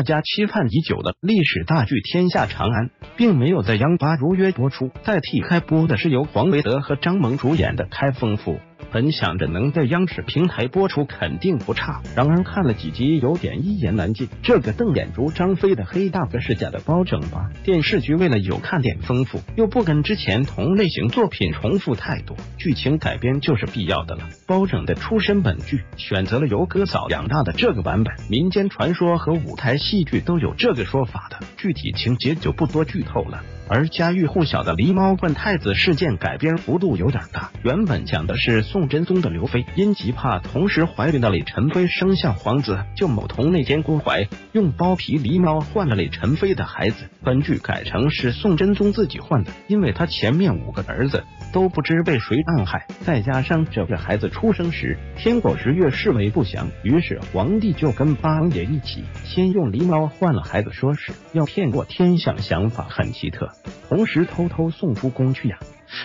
大家期盼已久的历史大剧《天下长安》，并没有在央八如约播出，代替开播的是由黄维德和张萌主演的《开封府》。本想着能在央视平台播出肯定不差，然而看了几集有点一言难尽。这个瞪眼如张飞的黑大哥是假的包拯吧？电视剧为了有看点丰富，又不跟之前同类型作品重复太多，剧情改编就是必要的了。包拯的出身本剧选择了由哥嫂养大的这个版本，民间传说和舞台戏剧都有这个说法的，具体情节就不多剧透了。而家喻户晓的狸猫换太子事件改编幅度有点大，原本讲的是宋宋真宗的刘妃因极怕同时怀孕的李宸妃生下皇子，就某同内奸郭槐用包皮狸猫换了李宸妃的孩子。本剧改成是宋真宗自己换的，因为他前面五个儿子都不知被谁暗害，再加上这个孩子出生时天狗十月视为不祥，于是皇帝就跟八王爷一起先用狸猫换了孩子，说是要骗过天象，想法很奇特。同时偷偷送出宫去养，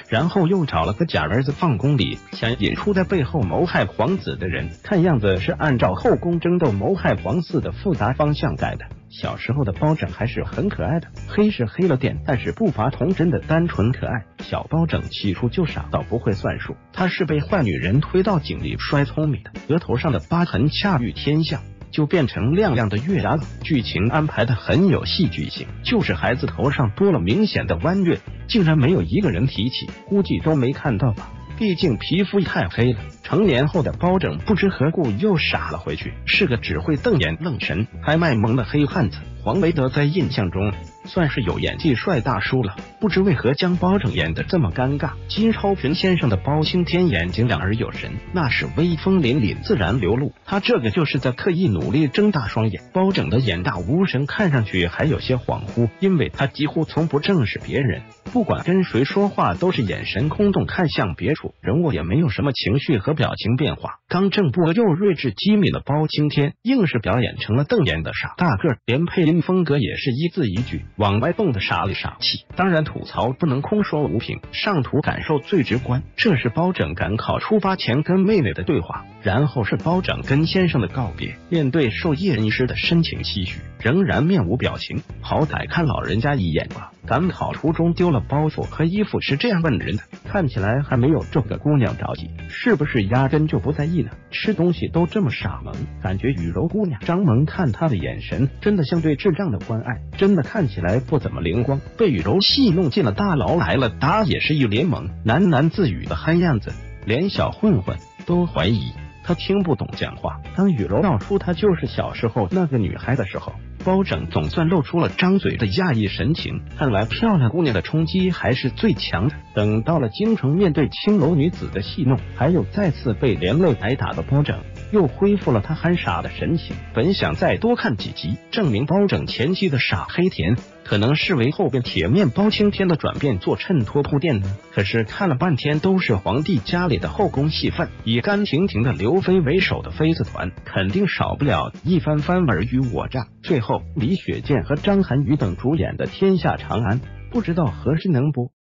然后又找了个假儿子放宫里，想引出在背后谋害皇子的人。看样子是按照后宫争斗谋害皇嗣的复杂方向改的。小时候的包拯还是很可爱的，黑是黑了点，但是不乏童真的单纯可爱。小包拯起初就傻到不会算数，他是被坏女人推到井里摔聪明的，额头上的疤痕恰遇天象。就变成亮亮的月牙了。剧情安排的很有戏剧性，就是孩子头上多了明显的弯月，竟然没有一个人提起，估计都没看到吧。毕竟皮肤太黑了。成年后的包拯不知何故又傻了回去，是个只会瞪眼愣神还卖萌的黑汉子。黄维德在印象中。算是有演技帅大叔了，不知为何将包拯演的这么尴尬。金超群先生的包青天眼睛亮而有神，那是威风凛凛，自然流露。他这个就是在刻意努力睁大双眼。包拯的眼大无神，看上去还有些恍惚，因为他几乎从不正视别人，不管跟谁说话都是眼神空洞，看向别处，人物也没有什么情绪和表情变化。刚正不阿又睿智机敏的包青天，硬是表演成了瞪眼的傻大个，连配音风格也是一字一句。往外蹦的傻里傻气，当然吐槽不能空说无凭，上图感受最直观。这是包拯赶考出发前跟妹妹的对话，然后是包拯跟先生的告别。面对受叶恩师的深情唏嘘，仍然面无表情。好歹看老人家一眼吧。赶考途中丢了包袱和衣服是这样问人的，看起来还没有这个姑娘着急，是不是压根就不在意呢？吃东西都这么傻萌，感觉雨柔姑娘张萌看他的眼神真的像对智障的关爱，真的看起来不怎么灵光。被雨柔戏弄进了大牢来了，打也是一脸懵，喃喃自语的憨样子，连小混混都怀疑他听不懂讲话。当雨柔道出他就是小时候那个女孩的时候。包拯总算露出了张嘴的讶异神情，看来漂亮姑娘的冲击还是最强的。等到了京城，面对青楼女子的戏弄，还有再次被连累挨打的包拯。又恢复了他憨傻的神情。本想再多看几集，证明包拯前期的傻黑甜，可能是为后边铁面包青天的转变做衬托铺垫呢。可是看了半天都是皇帝家里的后宫戏份，以甘婷婷的刘妃为首的妃子团，肯定少不了一番番尔虞我诈。最后，李雪健和张涵予等主演的《天下长安》，不知道何时能播。